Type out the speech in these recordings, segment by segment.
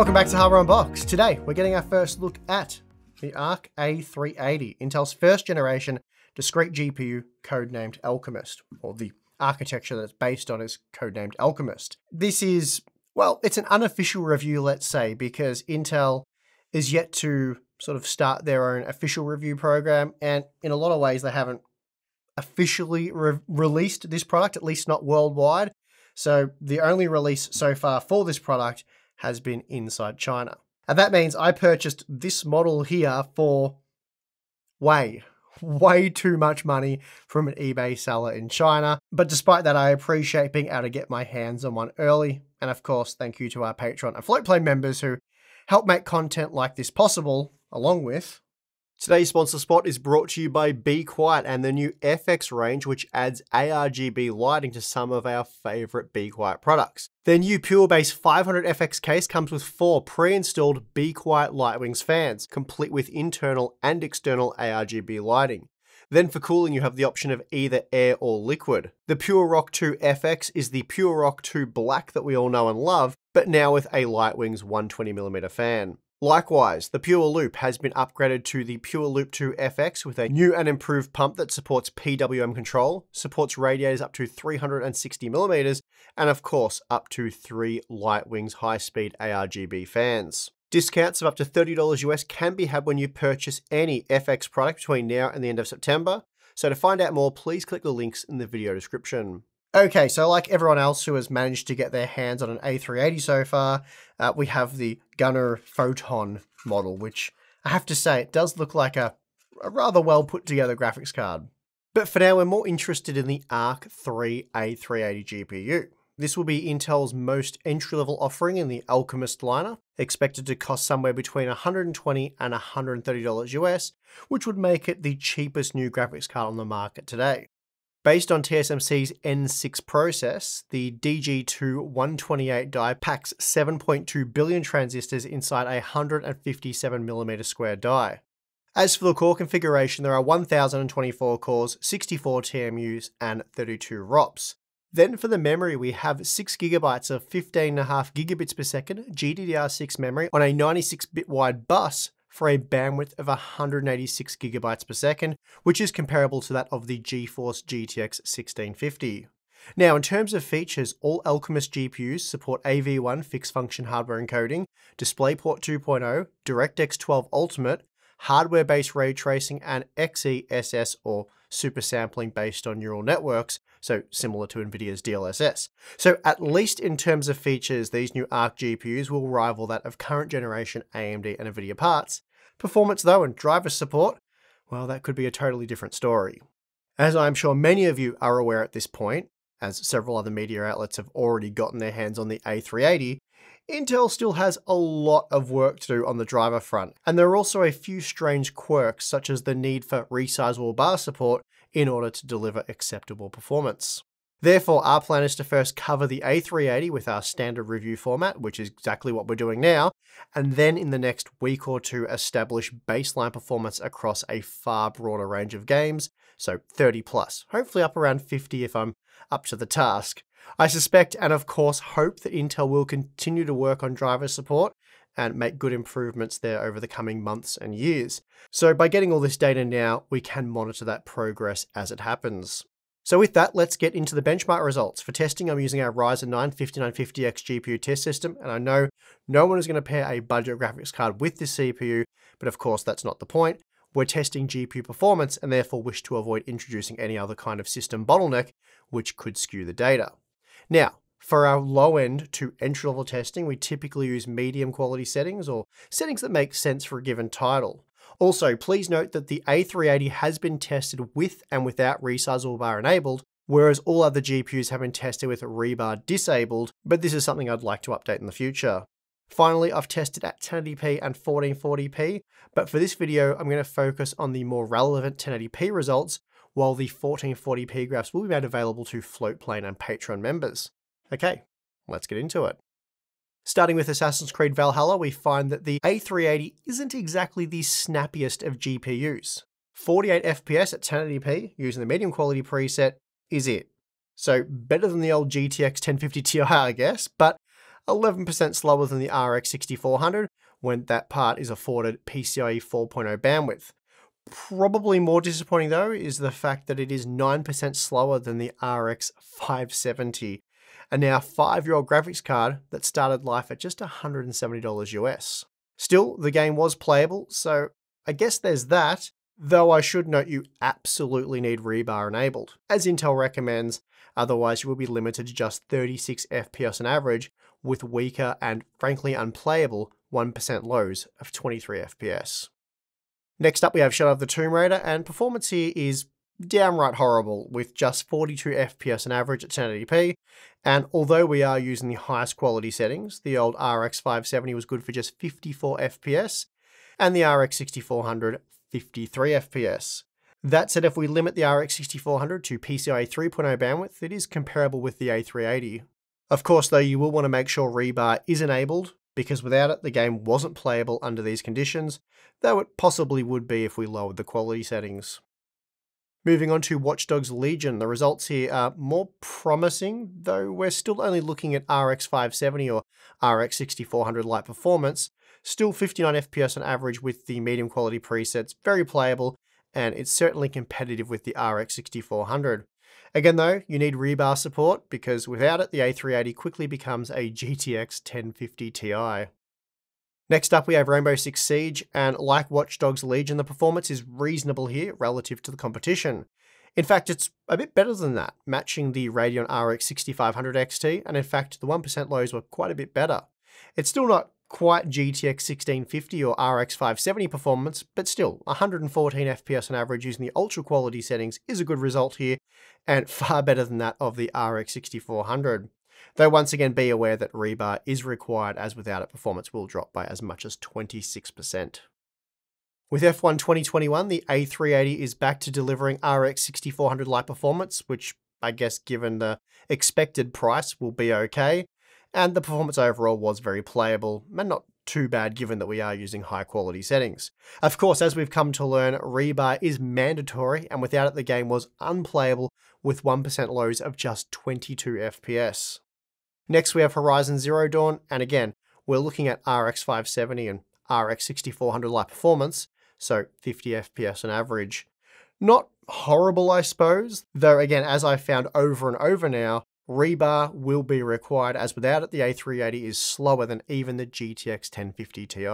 Welcome back to Hardware Unboxed. Today, we're getting our first look at the Arc A380, Intel's first generation discrete GPU codenamed Alchemist, or the architecture that's based on is codenamed Alchemist. This is, well, it's an unofficial review, let's say, because Intel is yet to sort of start their own official review program, and in a lot of ways, they haven't officially re released this product, at least not worldwide. So the only release so far for this product has been inside China. And that means I purchased this model here for way, way too much money from an eBay seller in China. But despite that, I appreciate being able to get my hands on one early. And of course, thank you to our Patreon and Floatplane members who help make content like this possible, along with Today's sponsor spot is brought to you by Be Quiet and the new FX range, which adds ARGB lighting to some of our favorite Be Quiet products. Their new Pure Base 500 FX case comes with four pre-installed Be Quiet Lightwings fans, complete with internal and external ARGB lighting. Then for cooling, you have the option of either air or liquid. The Pure Rock 2 FX is the Pure Rock 2 Black that we all know and love, but now with a Lightwings 120mm fan. Likewise, the Pure Loop has been upgraded to the Pure Loop 2 FX with a new and improved pump that supports PWM control, supports radiators up to 360mm, and of course up to three Lightwings high-speed ARGB fans. Discounts of up to $30 US can be had when you purchase any FX product between now and the end of September, so to find out more, please click the links in the video description. Okay, so like everyone else who has managed to get their hands on an A380 so far, uh, we have the Gunnir Photon model, which I have to say, it does look like a, a rather well put together graphics card. But for now, we're more interested in the Arc 3 A380 GPU. This will be Intel's most entry-level offering in the Alchemist liner, expected to cost somewhere between 120 and $130 US, which would make it the cheapest new graphics card on the market today. Based on TSMC's N6 process, the DG2-128 die packs 7.2 billion transistors inside a 157mm square die. As for the core configuration, there are 1024 cores, 64 TMUs, and 32 ROPs. Then for the memory, we have 6GB of 15.5 gigabits per second GDDR6 memory on a 96-bit wide bus for a bandwidth of 186 gigabytes per second, which is comparable to that of the GeForce GTX 1650. Now, in terms of features, all Alchemist GPUs support AV1 fixed function hardware encoding, DisplayPort 2.0, DirectX 12 Ultimate, hardware-based ray tracing, and XeSS or super sampling based on neural networks, so similar to NVIDIA's DLSS. So at least in terms of features, these new Arc GPUs will rival that of current generation AMD and NVIDIA parts. Performance though and driver support, well that could be a totally different story. As I'm sure many of you are aware at this point, as several other media outlets have already gotten their hands on the A380, Intel still has a lot of work to do on the driver front, and there are also a few strange quirks such as the need for resizable bar support in order to deliver acceptable performance. Therefore, our plan is to first cover the A380 with our standard review format, which is exactly what we're doing now, and then in the next week or two establish baseline performance across a far broader range of games, so 30 plus, hopefully up around 50 if I'm up to the task. I suspect and of course hope that Intel will continue to work on driver support and make good improvements there over the coming months and years. So by getting all this data now, we can monitor that progress as it happens. So with that, let's get into the benchmark results. For testing, I'm using our Ryzen 9 5950X GPU test system, and I know no one is going to pair a budget graphics card with this CPU, but of course that's not the point. We're testing GPU performance and therefore wish to avoid introducing any other kind of system bottleneck, which could skew the data. Now, for our low end to entry level testing, we typically use medium quality settings or settings that make sense for a given title. Also, please note that the A380 has been tested with and without resizable bar enabled, whereas all other GPUs have been tested with rebar disabled, but this is something I'd like to update in the future. Finally, I've tested at 1080p and 1440p, but for this video, I'm going to focus on the more relevant 1080p results, while the 1440p graphs will be made available to Floatplane and Patreon members. Okay, let's get into it. Starting with Assassin's Creed Valhalla, we find that the A380 isn't exactly the snappiest of GPUs. 48 FPS at 1080p using the medium quality preset is it. So better than the old GTX 1050 Ti, I guess, but 11% slower than the RX 6400 when that part is afforded PCIe 4.0 bandwidth. Probably more disappointing though is the fact that it is 9% slower than the RX 570, a now five year old graphics card that started life at just $170 US. Still, the game was playable, so I guess there's that, though I should note you absolutely need rebar enabled, as Intel recommends, otherwise you will be limited to just 36 FPS on average with weaker and frankly unplayable 1% lows of 23 FPS. Next up we have Shadow of the Tomb Raider and performance here is downright horrible with just 42 FPS on average at 1080p and although we are using the highest quality settings, the old RX 570 was good for just 54 FPS and the RX 6400 53 FPS. That said, if we limit the RX 6400 to PCIe 3.0 bandwidth, it is comparable with the A380. Of course though, you will want to make sure rebar is enabled because without it, the game wasn't playable under these conditions, though it possibly would be if we lowered the quality settings. Moving on to Watch Dogs Legion, the results here are more promising, though we're still only looking at RX 570 or RX 6400 light performance. Still 59 FPS on average with the medium quality presets, very playable, and it's certainly competitive with the RX 6400. Again though, you need rebar support because without it, the A380 quickly becomes a GTX 1050 Ti. Next up, we have Rainbow Six Siege, and like Watch Dogs Legion, the performance is reasonable here relative to the competition. In fact, it's a bit better than that, matching the Radeon RX 6500 XT, and in fact, the 1% lows were quite a bit better. It's still not quite GTX 1650 or RX 570 performance, but still, 114 FPS on average using the ultra quality settings is a good result here, and far better than that of the RX 6400. Though once again be aware that rebar is required as without it performance will drop by as much as 26%. With F1 2021, the A380 is back to delivering RX 6400 light performance, which I guess given the expected price will be okay, and the performance overall was very playable and not too bad given that we are using high quality settings. Of course, as we've come to learn, rebar is mandatory and without it the game was unplayable with 1% lows of just 22 FPS. Next, we have Horizon Zero Dawn, and again, we're looking at RX 570 and RX 6400 light performance, so 50 FPS on average. Not horrible, I suppose, though again, as I found over and over now, rebar will be required as without it the A380 is slower than even the GTX 1050 Ti.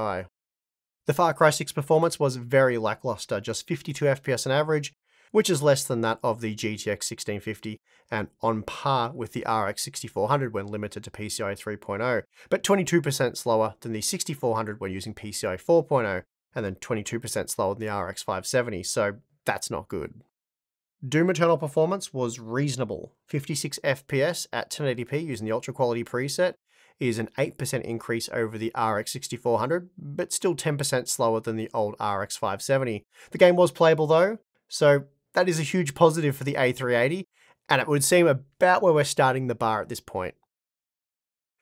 The Far Cry 6 performance was very lackluster, just 52 FPS on average, which is less than that of the GTX 1650 and on par with the RX 6400 when limited to PCI 3.0, but 22% slower than the 6400 when using PCI 4.0, and then 22% slower than the RX 570, so that's not good. Doom Eternal performance was reasonable. 56 FPS at 1080p using the ultra quality preset is an 8% increase over the RX 6400, but still 10% slower than the old RX 570. The game was playable though, so that is a huge positive for the A380, and it would seem about where we're starting the bar at this point.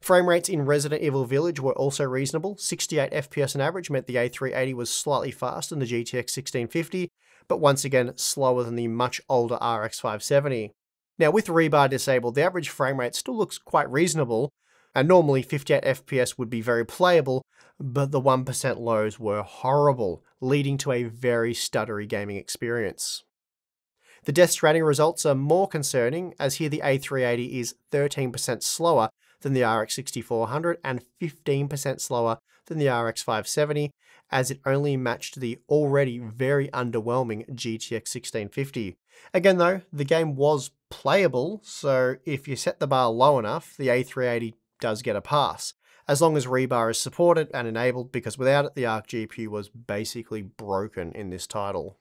Frame rates in Resident Evil Village were also reasonable. 68 FPS on average meant the A380 was slightly faster than the GTX 1650, but once again slower than the much older RX 570. Now with rebar disabled, the average frame rate still looks quite reasonable, and normally 58 FPS would be very playable, but the 1% lows were horrible, leading to a very stuttery gaming experience. The Death Stranding results are more concerning, as here the A380 is 13% slower than the RX 6400 and 15% slower than the RX 570, as it only matched the already very underwhelming GTX 1650. Again though, the game was playable, so if you set the bar low enough, the A380 does get a pass, as long as rebar is supported and enabled because without it the ARC GPU was basically broken in this title.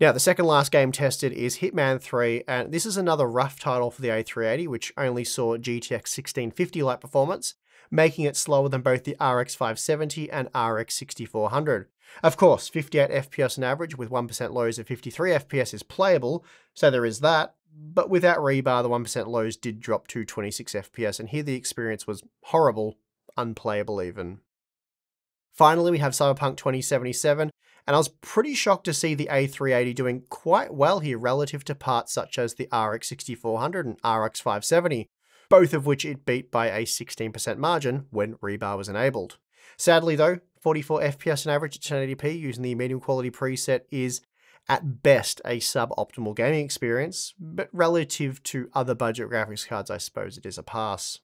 Now, the second last game tested is Hitman 3, and this is another rough title for the A380, which only saw GTX 1650 light performance, making it slower than both the RX 570 and RX 6400. Of course, 58 FPS on average with 1% lows of 53 FPS is playable, so there is that, but without rebar, the 1% lows did drop to 26 FPS, and here the experience was horrible, unplayable even. Finally, we have Cyberpunk 2077, and I was pretty shocked to see the A380 doing quite well here relative to parts such as the RX 6400 and RX 570. Both of which it beat by a 16% margin when rebar was enabled. Sadly though, 44 FPS on average at 1080p using the medium quality preset is at best a suboptimal gaming experience, but relative to other budget graphics cards, I suppose it is a pass.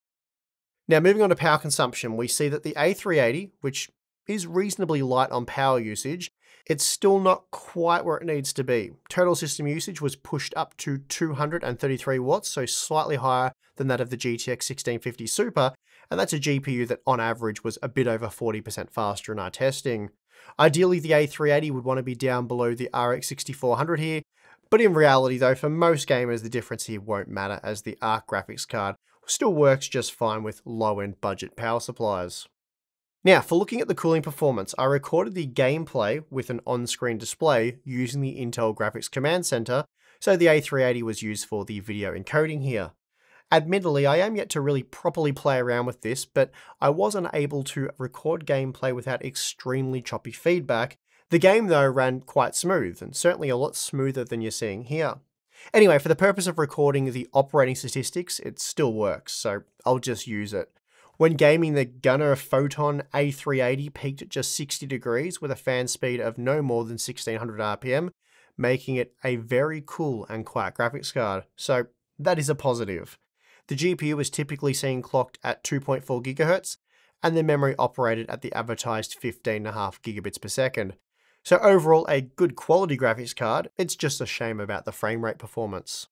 Now, moving on to power consumption, we see that the A380, which is reasonably light on power usage, it's still not quite where it needs to be. Total system usage was pushed up to 233 watts, so slightly higher than that of the GTX 1650 Super, and that's a GPU that on average was a bit over 40% faster in our testing. Ideally, the A380 would want to be down below the RX 6400 here, but in reality though, for most gamers the difference here won't matter as the ARC graphics card still works just fine with low-end budget power supplies. Now, for looking at the cooling performance, I recorded the gameplay with an on-screen display using the Intel Graphics Command Center, so the A380 was used for the video encoding here. Admittedly, I am yet to really properly play around with this, but I wasn't able to record gameplay without extremely choppy feedback. The game though ran quite smooth, and certainly a lot smoother than you're seeing here. Anyway, for the purpose of recording the operating statistics, it still works, so I'll just use it. When gaming, the Gunnir Photon A380 peaked at just 60 degrees with a fan speed of no more than 1600 RPM, making it a very cool and quiet graphics card, so that is a positive. The GPU was typically seen clocked at 2.4 GHz, and the memory operated at the advertised 15.5 gigabits per second. So overall, a good quality graphics card, it's just a shame about the frame rate performance.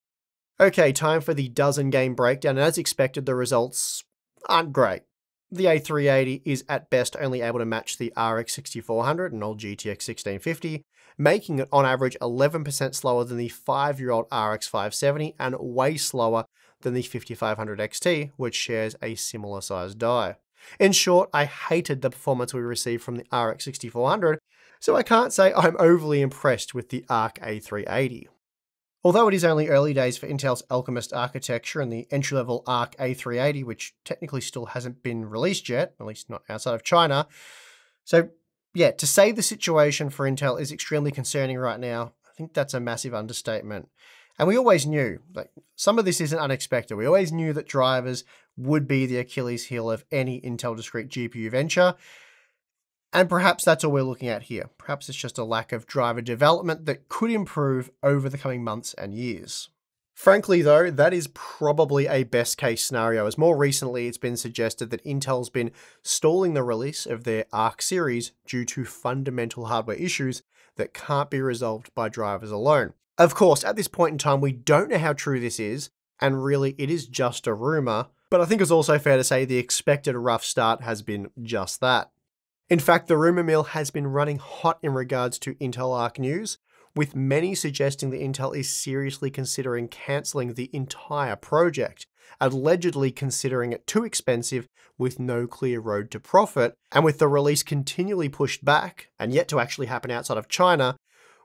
Okay, time for the dozen game breakdown, and as expected, the results aren't great. The A380 is at best only able to match the RX 6400 and old GTX 1650, making it on average 11% slower than the 5-year-old RX 570 and way slower than the 5500 XT, which shares a similar sized die. In short, I hated the performance we received from the RX 6400, so I can't say I'm overly impressed with the ARC A380. Although it is only early days for Intel's Alchemist architecture and the entry-level ARC A380, which technically still hasn't been released yet, at least not outside of China. So yeah, to say the situation for Intel is extremely concerning right now, I think that's a massive understatement. And we always knew, like, some of this isn't unexpected. We always knew that drivers would be the Achilles heel of any Intel discrete GPU venture. And perhaps that's all we're looking at here. Perhaps it's just a lack of driver development that could improve over the coming months and years. Frankly, though, that is probably a best case scenario, as more recently it's been suggested that Intel's been stalling the release of their ARC series due to fundamental hardware issues that can't be resolved by drivers alone. Of course, at this point in time, we don't know how true this is, and really it is just a rumour, but I think it's also fair to say the expected rough start has been just that. In fact, the rumour mill has been running hot in regards to Intel Arc news, with many suggesting that Intel is seriously considering cancelling the entire project, allegedly considering it too expensive with no clear road to profit, and with the release continually pushed back, and yet to actually happen outside of China,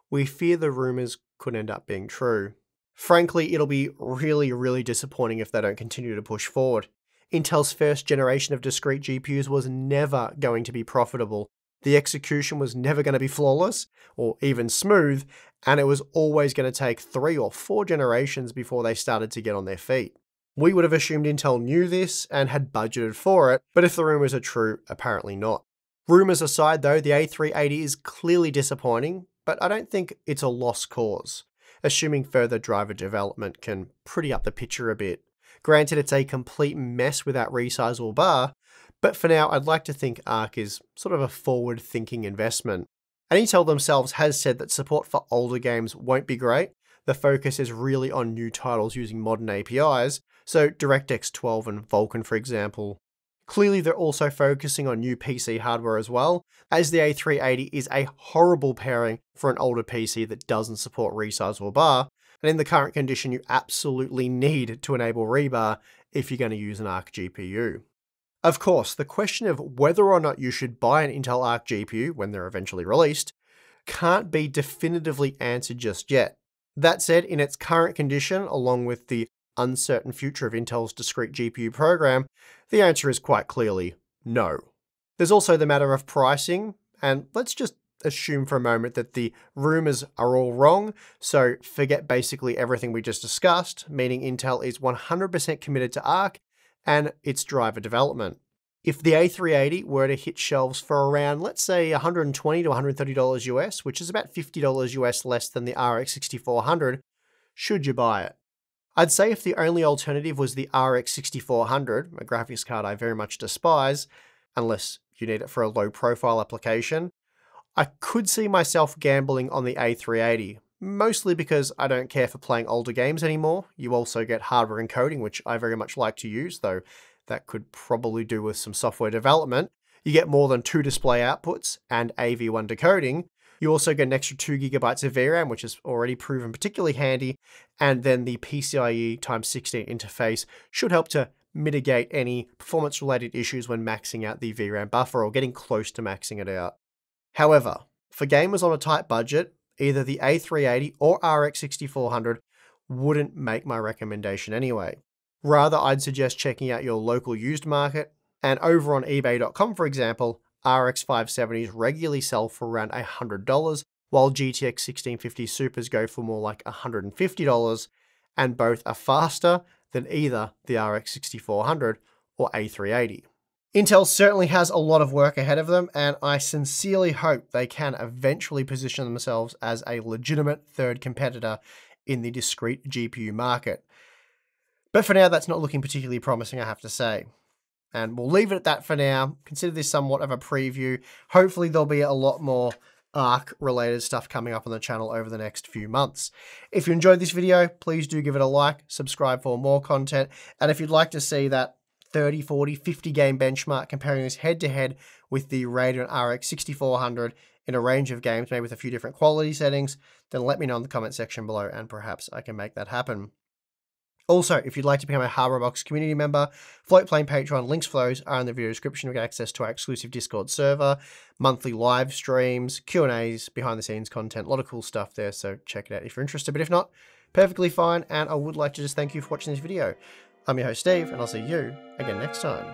we fear the rumours could end up being true. Frankly, it'll be really, really disappointing if they don't continue to push forward. Intel's first generation of discrete GPUs was never going to be profitable. The execution was never going to be flawless or even smooth, and it was always going to take three or four generations before they started to get on their feet. We would have assumed Intel knew this and had budgeted for it, but if the rumors are true, apparently not. Rumors aside though, the A380 is clearly disappointing, but I don't think it's a lost cause, assuming further driver development can pretty up the picture a bit. Granted, it's a complete mess without resizable bar, but for now, I'd like to think ARC is sort of a forward thinking investment. And Intel themselves has said that support for older games won't be great. The focus is really on new titles using modern APIs, so DirectX 12 and Vulkan, for example, Clearly, they're also focusing on new PC hardware as well, as the A380 is a horrible pairing for an older PC that doesn't support resizable bar, and in the current condition, you absolutely need to enable rebar if you're going to use an ARC GPU. Of course, the question of whether or not you should buy an Intel Arc GPU when they're eventually released can't be definitively answered just yet. That said, in its current condition, along with the uncertain future of Intel's discrete GPU program, the answer is quite clearly no. There's also the matter of pricing, and let's just assume for a moment that the rumors are all wrong, so forget basically everything we just discussed, meaning Intel is 100% committed to ARC and its driver development. If the A380 were to hit shelves for around, let's say 120 to 130 dollars US, which is about 50 dollars US less than the RX 6400, should you buy it? I'd say if the only alternative was the RX 6400, a graphics card I very much despise, unless you need it for a low profile application, I could see myself gambling on the A380, mostly because I don't care for playing older games anymore. You also get hardware encoding, which I very much like to use, though that could probably do with some software development. You get more than two display outputs and AV1 decoding. You also get an extra 2 gigabytes of VRAM, which is already proven particularly handy, and then the PCIe x 16 interface should help to mitigate any performance related issues when maxing out the VRAM buffer or getting close to maxing it out. However, for gamers on a tight budget, either the A380 or RX 6400 wouldn't make my recommendation anyway. Rather, I'd suggest checking out your local used market, and over on eBay.com, for example, RX 570s regularly sell for around $100, while GTX 1650 Supers go for more like $150, and both are faster than either the RX 6400 or A380. Intel certainly has a lot of work ahead of them, and I sincerely hope they can eventually position themselves as a legitimate third competitor in the discrete GPU market. But for now, that's not looking particularly promising, I have to say. And we'll leave it at that for now. Consider this somewhat of a preview. Hopefully, there'll be a lot more ARC related stuff coming up on the channel over the next few months. If you enjoyed this video, please do give it a like, subscribe for more content, and if you'd like to see that 30, 40, 50 game benchmark comparing this head to head with the Radeon RX 6400 in a range of games, maybe with a few different quality settings, then let me know in the comment section below and perhaps I can make that happen. Also, if you'd like to become a Unboxed community member, Floatplane Patreon links those are in the video description. You get access to our exclusive Discord server, monthly live streams, Q&As, behind the scenes content, a lot of cool stuff there, so check it out if you're interested. But if not, perfectly fine, and I would like to just thank you for watching this video. I'm your host Dave, and I'll see you again next time.